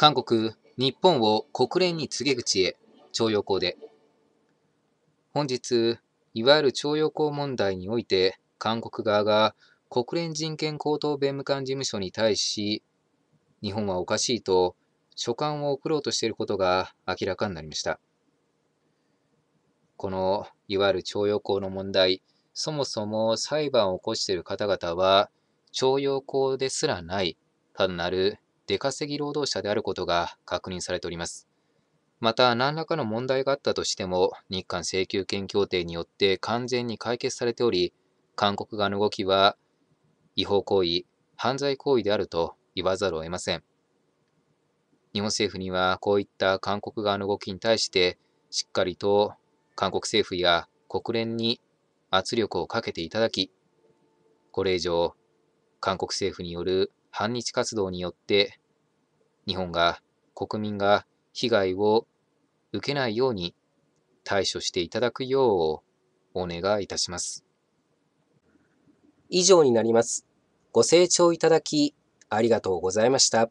韓国、日本を国連に告げ口へ、徴用工で。本日、いわゆる徴用工問題において、韓国側が国連人権高等弁務官事務所に対し、日本はおかしいと書簡を送ろうとしていることが明らかになりました。このいわゆる徴用工の問題、そもそも裁判を起こしている方々は、徴用工ですらない、単なる出稼ぎ労働者であることが確認されております。また、何らかの問題があったとしても、日韓請求権協定によって完全に解決されており、韓国側の動きは違法行為、犯罪行為であると言わざるを得ません。日本政府にはこういった韓国側の動きに対してしっかりと韓国政府や国連に圧力をかけていただき、これ以上、韓国政府による反日活動によって、日本が、国民が被害を受けないように対処していただくようお願いいたします。以上になります。ご清聴いただきありがとうございました。